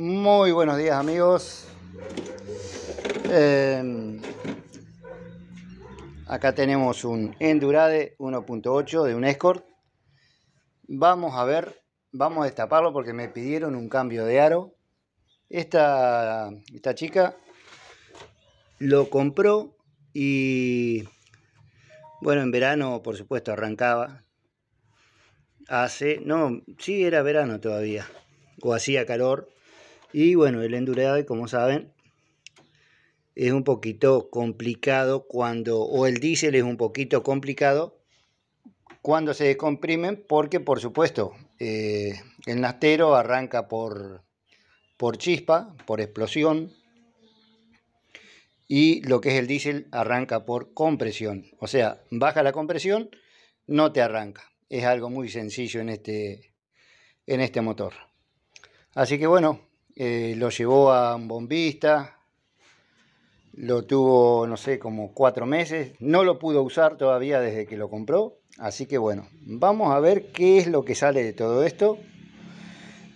Muy buenos días amigos. Eh, acá tenemos un Endurade 1.8 de un Escort. Vamos a ver, vamos a destaparlo porque me pidieron un cambio de aro. Esta, esta chica lo compró y bueno, en verano por supuesto arrancaba. Hace, no, sí era verano todavía, o hacía calor y bueno, el Endurade, como saben, es un poquito complicado cuando, o el diésel es un poquito complicado cuando se descomprimen, porque por supuesto, eh, el nastero arranca por, por chispa, por explosión, y lo que es el diésel arranca por compresión. O sea, baja la compresión, no te arranca. Es algo muy sencillo en este, en este motor. Así que bueno, eh, lo llevó a un bombista, lo tuvo, no sé, como cuatro meses, no lo pudo usar todavía desde que lo compró, así que bueno, vamos a ver qué es lo que sale de todo esto.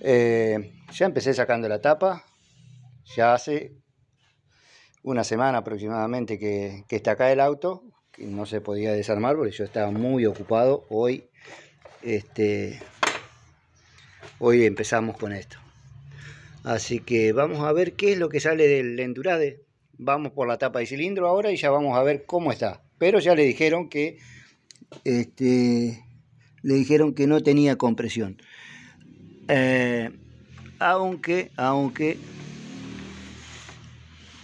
Eh, ya empecé sacando la tapa, ya hace una semana aproximadamente que, que está acá el auto, que no se podía desarmar porque yo estaba muy ocupado hoy. Este, hoy empezamos con esto. Así que vamos a ver qué es lo que sale del Endurade. Vamos por la tapa de cilindro ahora y ya vamos a ver cómo está. Pero ya le dijeron que este, le dijeron que no tenía compresión. Eh, aunque, aunque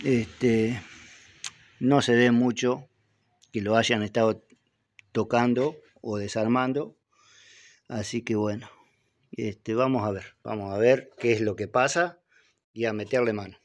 este, no se ve mucho que lo hayan estado tocando o desarmando. Así que bueno. Este, vamos a ver, vamos a ver qué es lo que pasa y a meterle mano.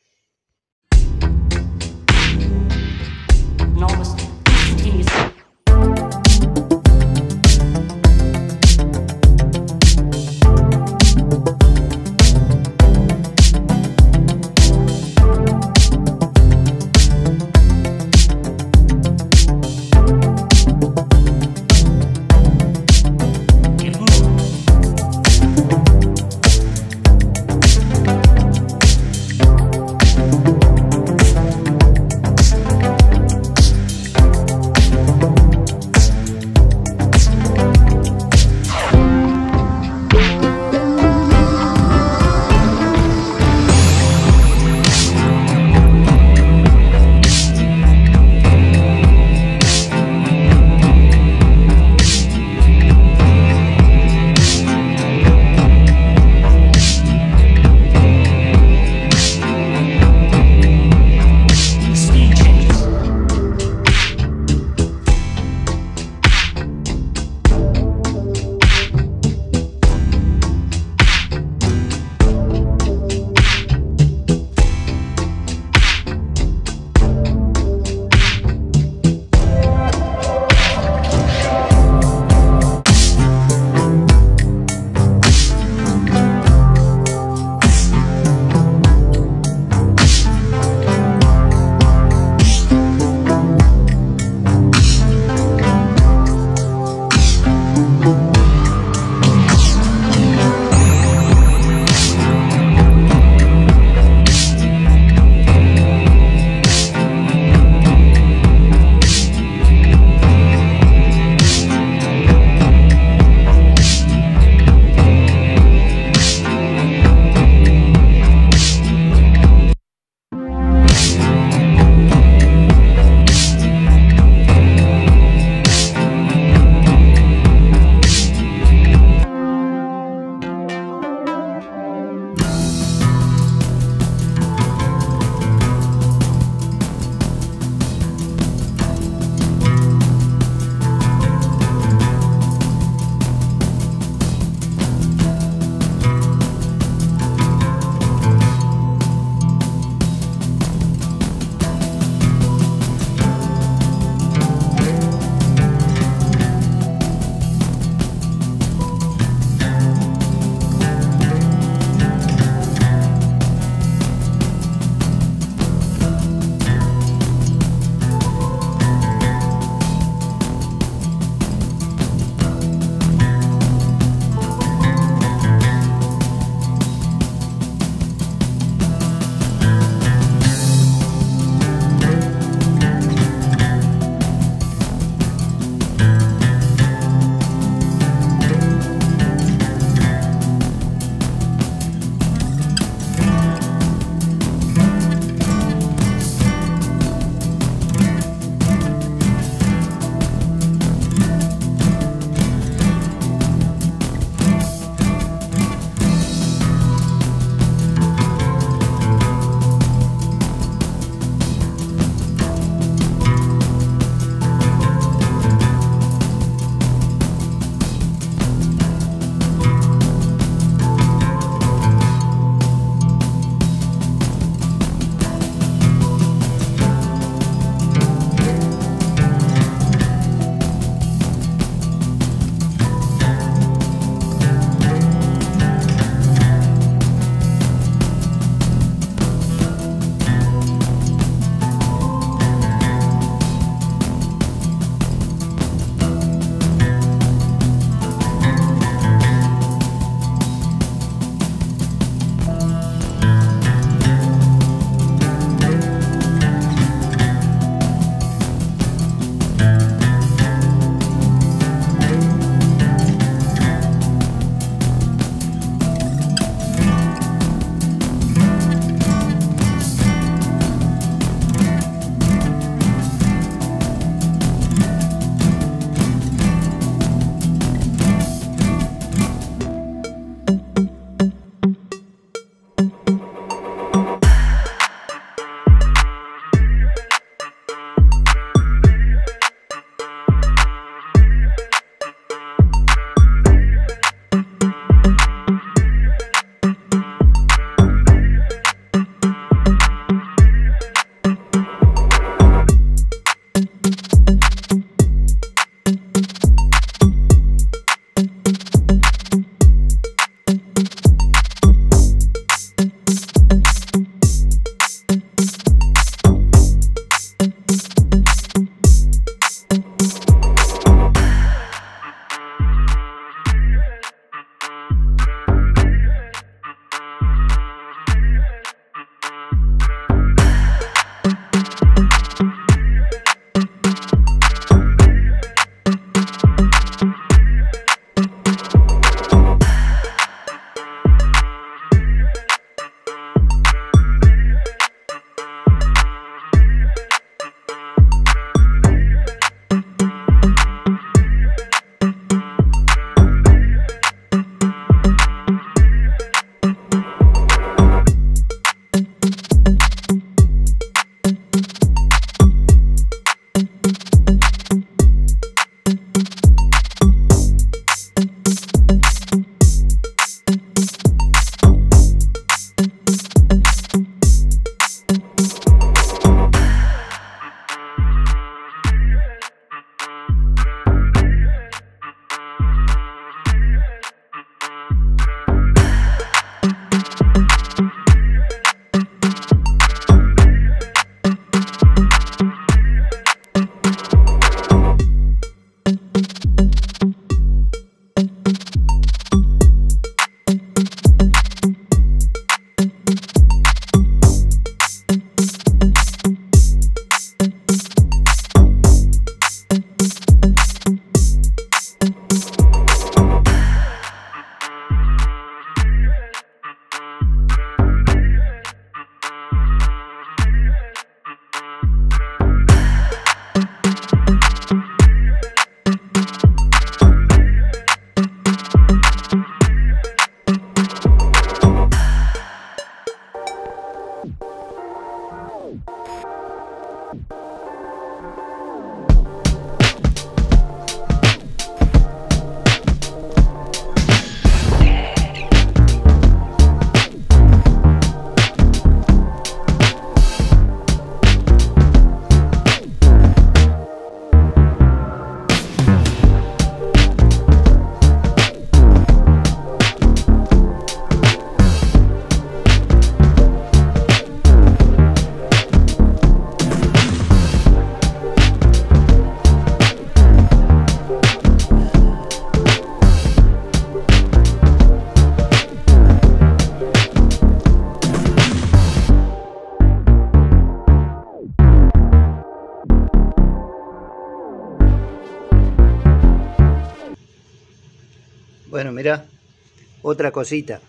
Otra cosita,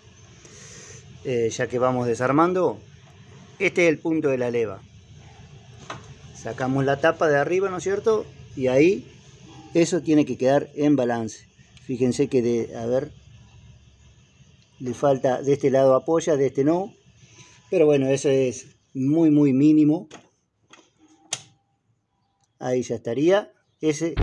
eh, ya que vamos desarmando, este es el punto de la leva. Sacamos la tapa de arriba, ¿no es cierto? Y ahí eso tiene que quedar en balance. Fíjense que de, a ver, le falta, de este lado apoya, de este no. Pero bueno, eso es muy, muy mínimo. Ahí ya estaría. Ese...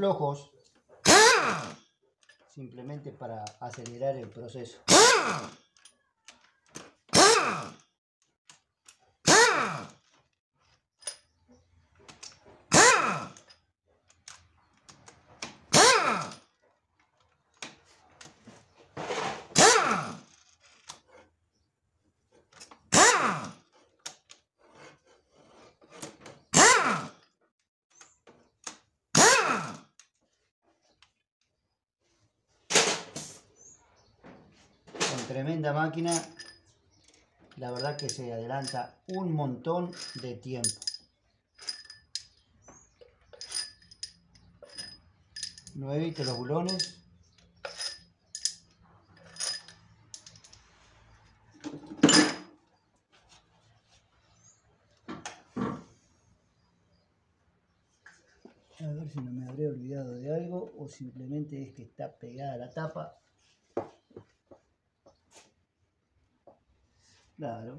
flojos. Simplemente para acelerar el proceso. Tremenda máquina. La verdad que se adelanta un montón de tiempo. Nuevito los bulones. A ver si no me habré olvidado de algo o simplemente es que está pegada la tapa. Claro,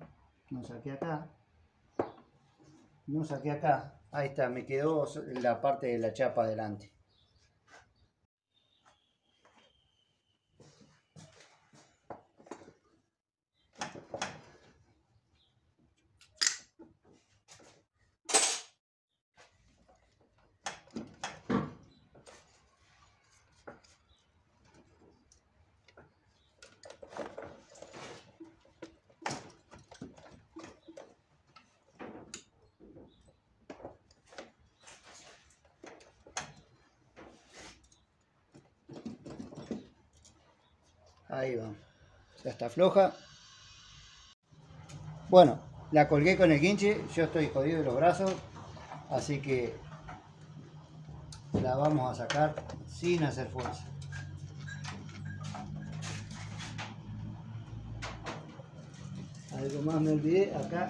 no saqué acá. No saqué acá. Ahí está, me quedó la parte de la chapa adelante. Ya está floja. Bueno, la colgué con el guinche. Yo estoy jodido de los brazos. Así que la vamos a sacar sin hacer fuerza. Algo más me olvidé acá.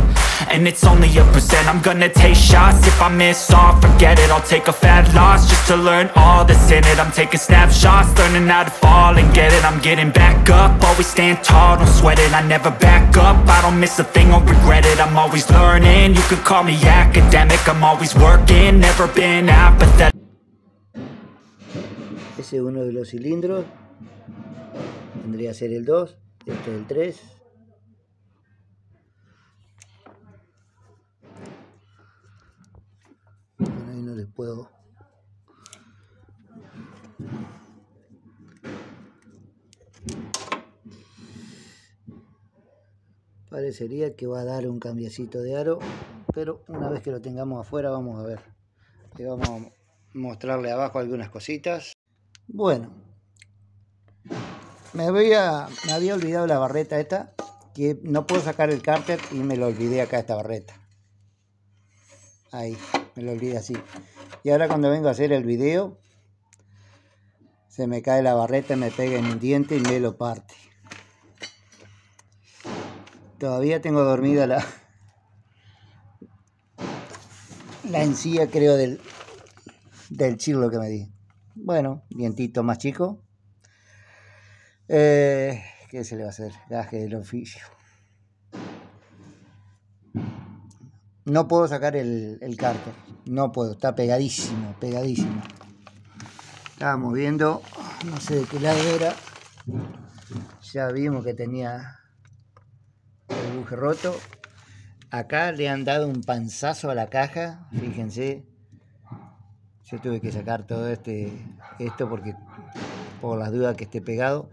and it's only a percent. I'm gonna take shots. If I miss all Forget it, I'll take a fat loss Just to learn all that's in it. I'm taking snapshots, learning how to fall and get it. I'm getting back up, always stand tall, don't sweat it. I never back up, I don't miss a thing or regret it. I'm always learning, you could call me academic. I'm always working, never been apathetic. Ese es uno de los cilindros. Vendría a ser el 2 Este es el 3 puedo. Parecería que va a dar un cambiecito de aro pero una vez que lo tengamos afuera vamos a ver. Le vamos a mostrarle abajo algunas cositas. Bueno me había, me había olvidado la barreta esta que no puedo sacar el cárter y me lo olvidé acá esta barreta. Ahí me lo olvidé así. Y ahora cuando vengo a hacer el video se me cae la barreta me pega en un diente y me lo parte. Todavía tengo dormida la la encía creo del del chirlo que me di. Bueno dientito más chico. Eh, ¿qué se le va a hacer? gaje del oficio no puedo sacar el, el cárter no puedo, está pegadísimo, pegadísimo estábamos viendo no sé de qué lado era ya vimos que tenía el buje roto acá le han dado un panzazo a la caja, fíjense. Yo tuve que sacar todo este esto porque por las dudas que esté pegado.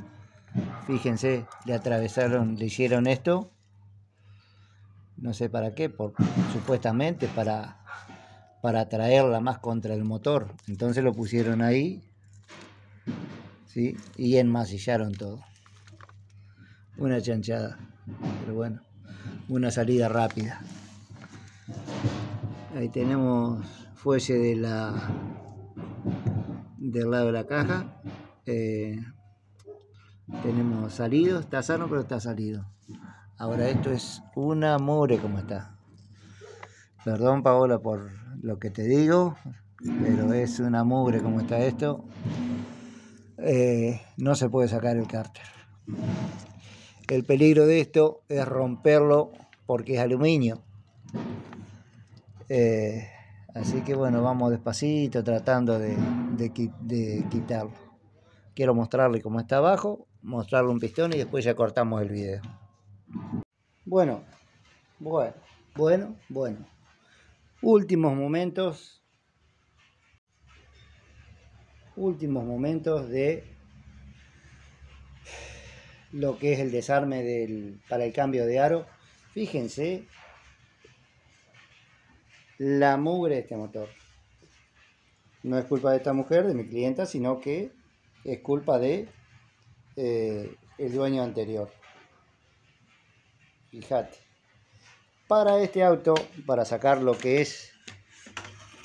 Fíjense, le atravesaron, le hicieron esto. No sé para qué, por, supuestamente para, para atraerla más contra el motor. Entonces lo pusieron ahí. ¿sí? Y enmasillaron todo. Una chanchada. Pero bueno, una salida rápida. Ahí tenemos fuelle de la del lado de la caja. Eh, tenemos salido, está sano pero está salido. Ahora esto es una mure como está. Perdón Paola por lo que te digo, pero es una mugre como está esto. Eh, no se puede sacar el cárter. El peligro de esto es romperlo porque es aluminio. Eh, así que bueno, vamos despacito tratando de, de quitarlo. Quiero mostrarle cómo está abajo, mostrarle un pistón y después ya cortamos el video. Bueno, bueno, bueno, bueno. Últimos momentos. Últimos momentos de lo que es el desarme del, para el cambio de aro. Fíjense la mugre de este motor. No es culpa de esta mujer, de mi clienta, sino que es culpa de eh, el dueño anterior. Fíjate. Para este auto, para sacar lo que es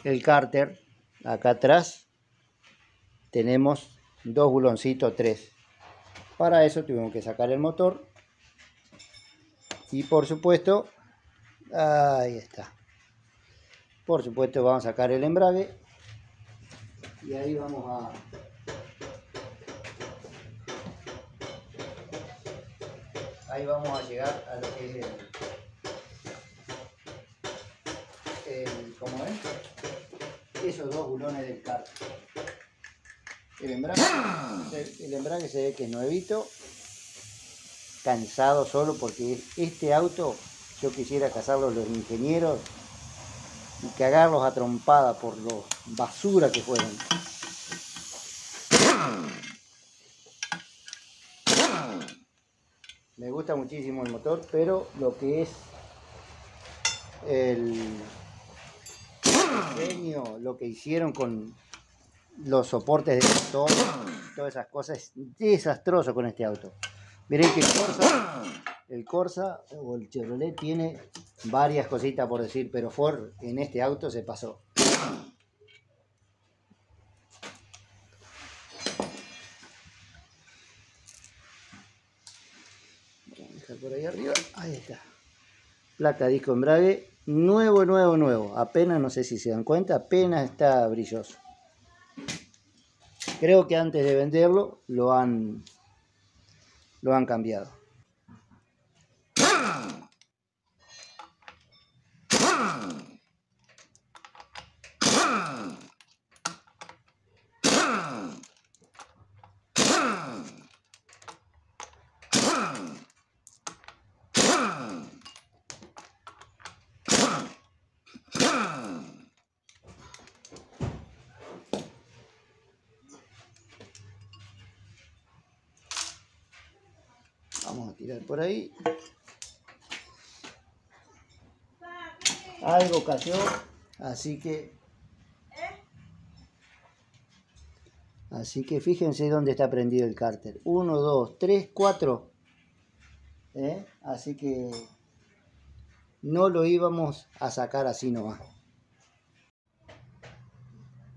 el cárter, acá atrás tenemos dos buloncitos, tres. Para eso tuvimos que sacar el motor. Y por supuesto, ahí está. Por supuesto vamos a sacar el embrague. Y ahí vamos a ahí vamos a llegar a lo que es ¿cómo es? Esos dos bulones del carro. El embrague, el embrague se ve que es nuevito, cansado solo porque este auto yo quisiera cazarlo los ingenieros y cagarlos a trompada por lo basura que fueron. Me gusta muchísimo el motor, pero lo que es el diseño, lo que hicieron con los soportes de motor, todas esas cosas, es desastroso con este auto. Miren que el Corsa, el Corsa o el Chevrolet tiene varias cositas por decir, pero Ford en este auto se pasó. por ahí está. Placa disco embrague. Nuevo, nuevo, nuevo. Apenas, no sé si se dan cuenta, apenas está brilloso. Creo que antes de venderlo lo han, lo han cambiado. Vamos a tirar por ahí. Algo cayó, así que... Así que fíjense dónde está prendido el cárter. 1, 2, 3, 4. Así que no lo íbamos a sacar así nomás.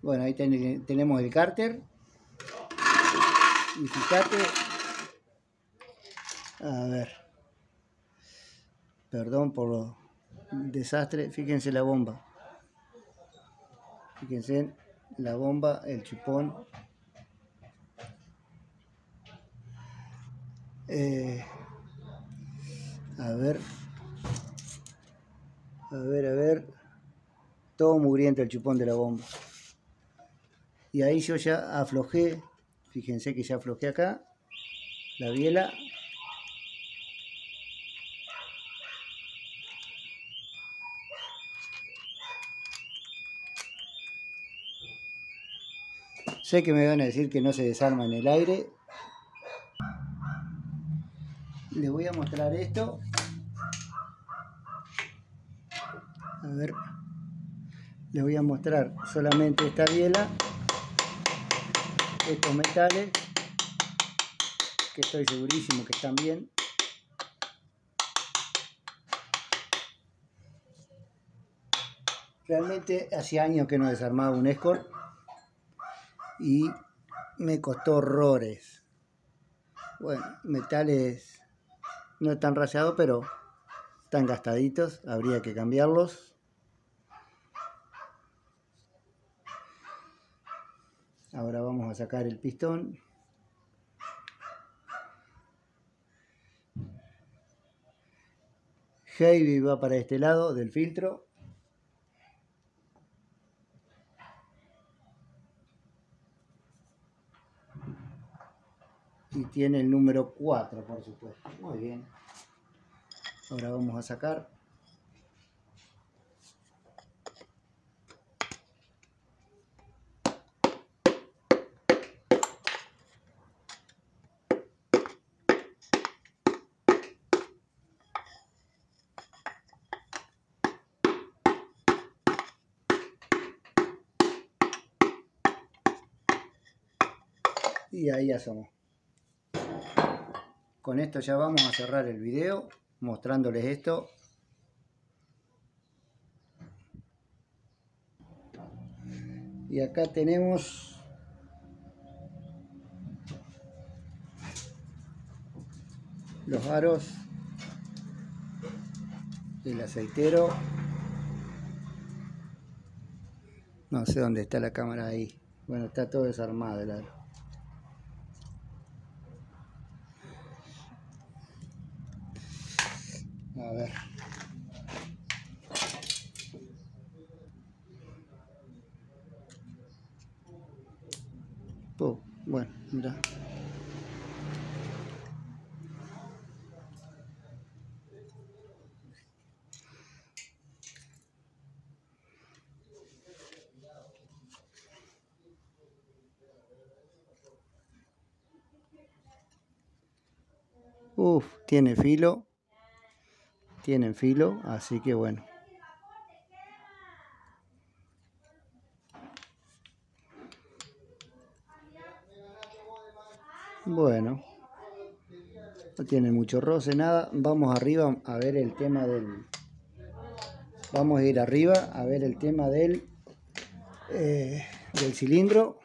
Bueno, ahí tenemos el cárter. Y fíjate a ver. Perdón por lo desastre. Fíjense la bomba. Fíjense la bomba, el chupón. Eh, a ver. A ver, a ver. Todo mugriento el chupón de la bomba. Y ahí yo ya aflojé. Fíjense que ya aflojé acá. La biela Sé que me van a decir que no se desarma en el aire. Les voy a mostrar esto. A ver. Les voy a mostrar solamente esta biela. Estos metales. Que estoy segurísimo que están bien. Realmente hacía años que no desarmaba un Escort y me costó horrores. Bueno, metales no están rayados, pero están gastaditos, habría que cambiarlos. Ahora vamos a sacar el pistón. Heavy va para este lado del filtro. Y tiene el número 4 por supuesto. Muy bien. Ahora vamos a sacar. Y ahí ya somos con esto ya vamos a cerrar el video mostrándoles esto. Y acá tenemos los aros, el aceitero. No sé dónde está la cámara ahí. Bueno, está todo desarmado el aro. A ver. Oh, bueno, mira. Uf, tiene filo tienen filo, así que bueno. Bueno, no tiene mucho roce, nada. Vamos arriba a ver el tema del... Vamos a ir arriba a ver el tema del, eh, del cilindro.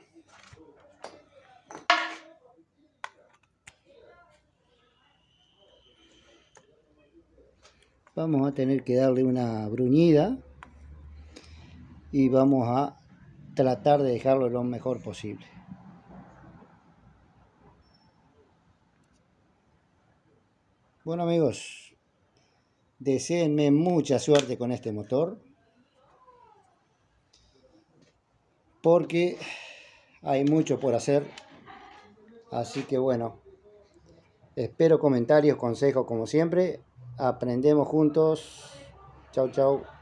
Vamos a tener que darle una bruñida y vamos a tratar de dejarlo lo mejor posible. Bueno amigos, deseenme mucha suerte con este motor porque hay mucho por hacer así que bueno espero comentarios, consejos como siempre aprendemos juntos. Chau, chau.